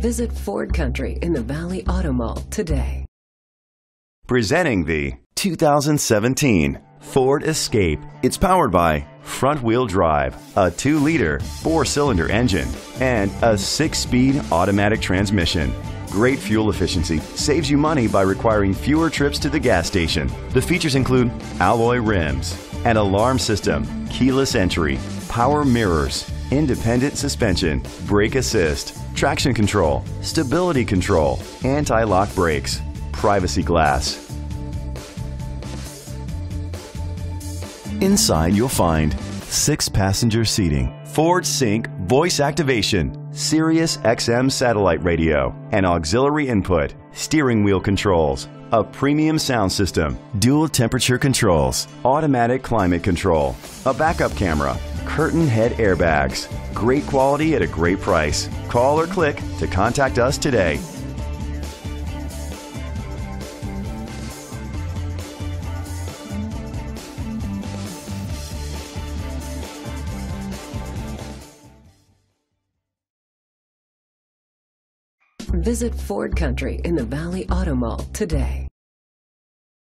Visit Ford Country in the Valley Auto Mall today. Presenting the 2017 Ford Escape. It's powered by front wheel drive, a 2 liter, 4 cylinder engine, and a 6 speed automatic transmission. Great fuel efficiency saves you money by requiring fewer trips to the gas station. The features include alloy rims, an alarm system, keyless entry, power mirrors, independent suspension, brake assist, traction control, stability control, anti lock brakes, privacy glass. Inside, you'll find six passenger seating, Ford Sync voice activation, Sirius XM satellite radio, and auxiliary input, steering wheel controls, a premium sound system, dual temperature controls, automatic climate control, a backup camera, curtain head airbags. Great quality at a great price. Call or click to contact us today. Visit Ford Country in the Valley Auto Mall today.